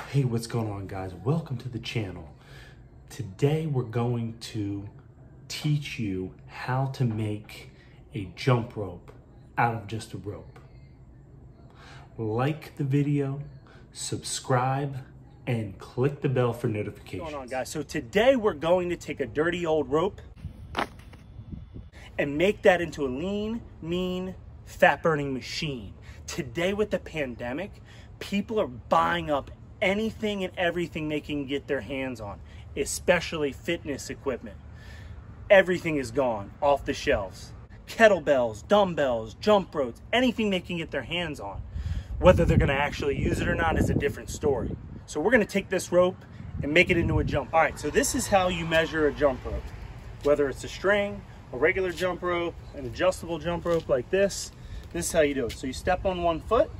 Hey, what's going on guys? Welcome to the channel. Today we're going to teach you how to make a jump rope out of just a rope. Like the video, subscribe, and click the bell for notifications. What's going on guys? So today we're going to take a dirty old rope and make that into a lean, mean, fat burning machine. Today with the pandemic, people are buying up anything and everything they can get their hands on, especially fitness equipment. Everything is gone off the shelves. Kettlebells, dumbbells, jump ropes, anything they can get their hands on. Whether they're gonna actually use it or not is a different story. So we're gonna take this rope and make it into a jump. All right, so this is how you measure a jump rope. Whether it's a string, a regular jump rope, an adjustable jump rope like this, this is how you do it. So you step on one foot,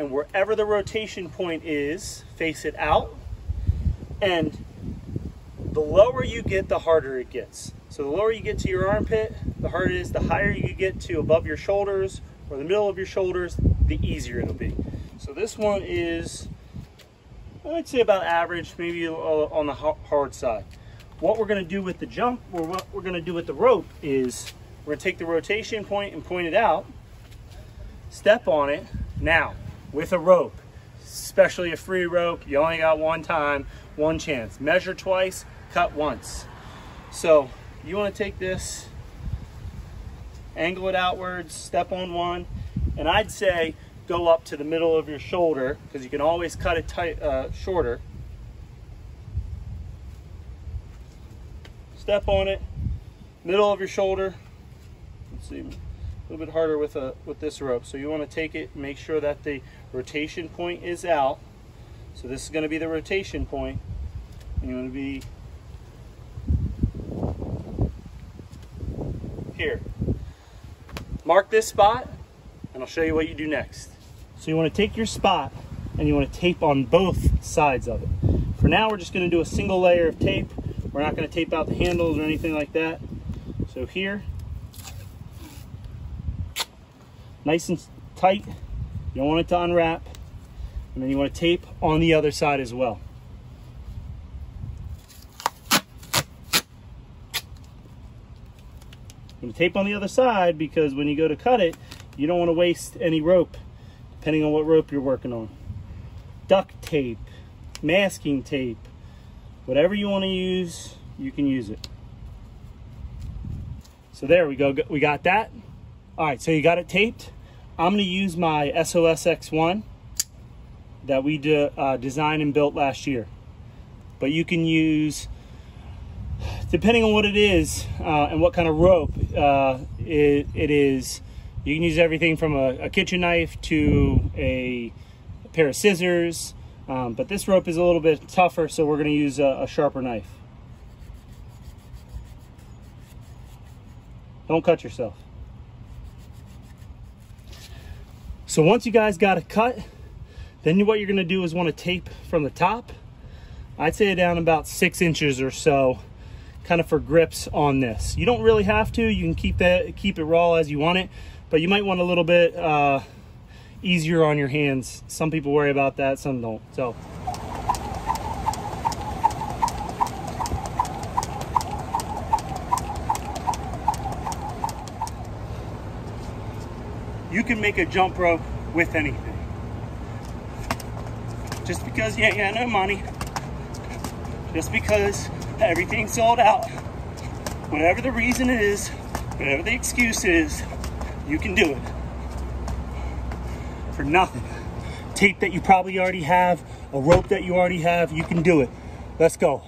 and wherever the rotation point is, face it out. And the lower you get, the harder it gets. So the lower you get to your armpit, the harder it is. The higher you get to above your shoulders or the middle of your shoulders, the easier it'll be. So this one is, I'd say about average, maybe on the hard side. What we're gonna do with the jump, or what we're gonna do with the rope is, we're gonna take the rotation point and point it out, step on it. Now, with a rope, especially a free rope. You only got one time, one chance. Measure twice, cut once. So you want to take this, angle it outwards, step on one, and I'd say go up to the middle of your shoulder because you can always cut it tight, uh, shorter. Step on it, middle of your shoulder. Let's see a little bit harder with a with this rope. So you want to take it, make sure that the rotation point is out. So this is going to be the rotation point. And you want to be here. Mark this spot, and I'll show you what you do next. So you want to take your spot, and you want to tape on both sides of it. For now, we're just going to do a single layer of tape. We're not going to tape out the handles or anything like that. So here, nice and tight. You don't want it to unwrap. And then you want to tape on the other side as well. I'm tape on the other side because when you go to cut it, you don't want to waste any rope, depending on what rope you're working on. Duct tape, masking tape, whatever you want to use, you can use it. So there we go, we got that. All right, so you got it taped. I'm gonna use my SOS X1 that we de uh, designed and built last year. But you can use, depending on what it is uh, and what kind of rope uh, it, it is, you can use everything from a, a kitchen knife to a, a pair of scissors. Um, but this rope is a little bit tougher, so we're gonna use a, a sharper knife. Don't cut yourself. So once you guys got it cut, then what you're gonna do is wanna tape from the top. I'd say down about six inches or so, kind of for grips on this. You don't really have to, you can keep that keep it raw as you want it, but you might want a little bit uh, easier on your hands. Some people worry about that, some don't. So you can make a jump rope with anything. Just because you got no money, just because everything's sold out, whatever the reason is, whatever the excuse is, you can do it. For nothing. Tape that you probably already have, a rope that you already have, you can do it. Let's go.